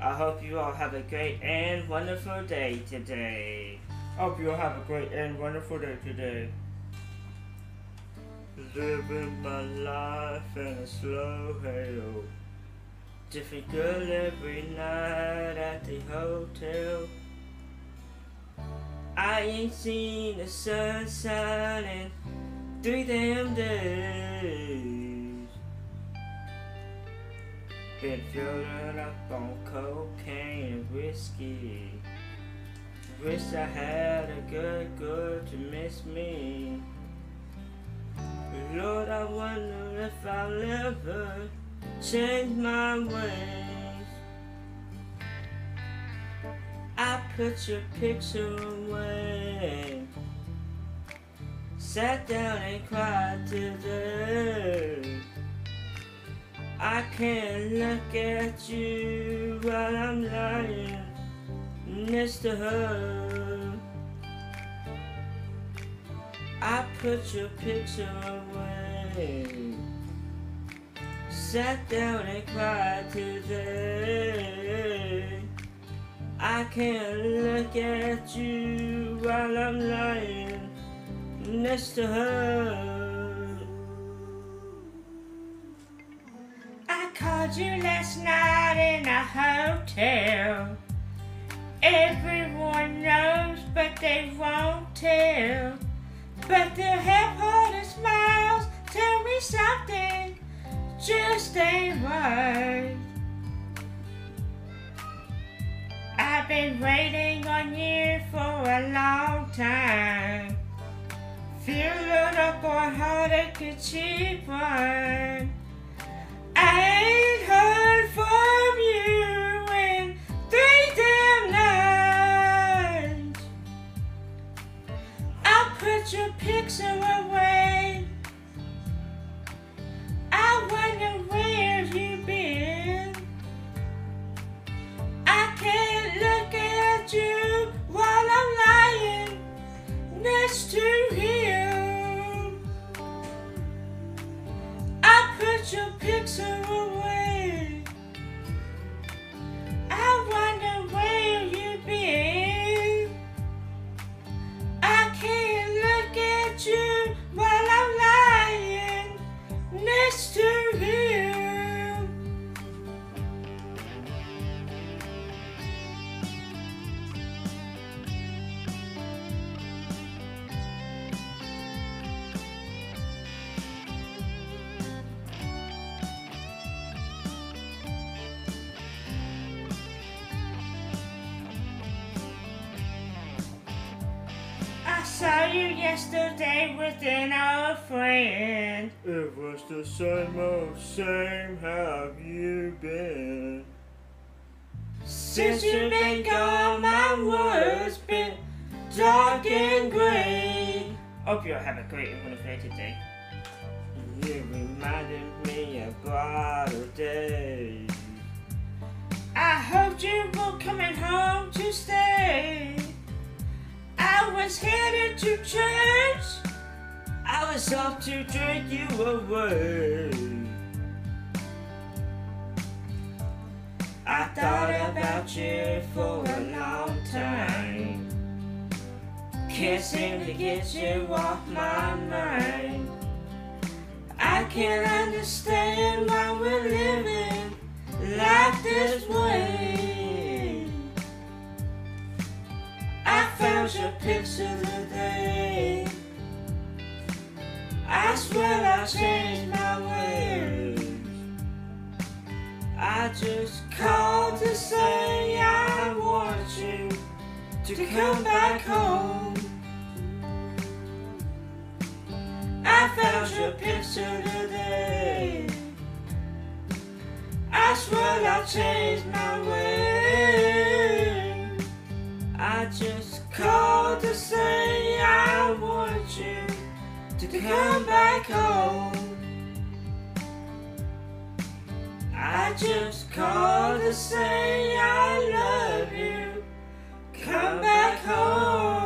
I hope you all have a great and wonderful day today. I hope you all have a great and wonderful day today. Living my life in a slow hail. Different girl every night at the hotel. I ain't seen the sun shining three damn days. Been filling up on cocaine and whiskey. Wish I had a good girl to miss me. Lord, I wonder if I'll ever change my ways. I put your picture away. Sat down and cried today. I can't look at you while I'm lying next to her. I put your picture away. Sat down and cried today. I can't look at you while I'm lying next to her. You last night in a hotel. Everyone knows, but they won't tell. But the half-hearted smiles tell me something just ain't right. I've been waiting on you for a long time. Filling up on how they could cheap one. Picture saw you yesterday with an old friend. It was the same old same. How have you been? Since you've been gone, my world's been dark and gray. Hope you all have a great and wonderful day today. You reminded was headed to church. I was off to drink you away. I thought about you for a long time. Can't seem to get you off my mind. I can't understand why we're living life this way. Found your picture today. I swear I changed my ways. I just called to say I want you to come back home. I found your picture today. I swear I changed my way. To come back home. I just called to say I love you. Come back home.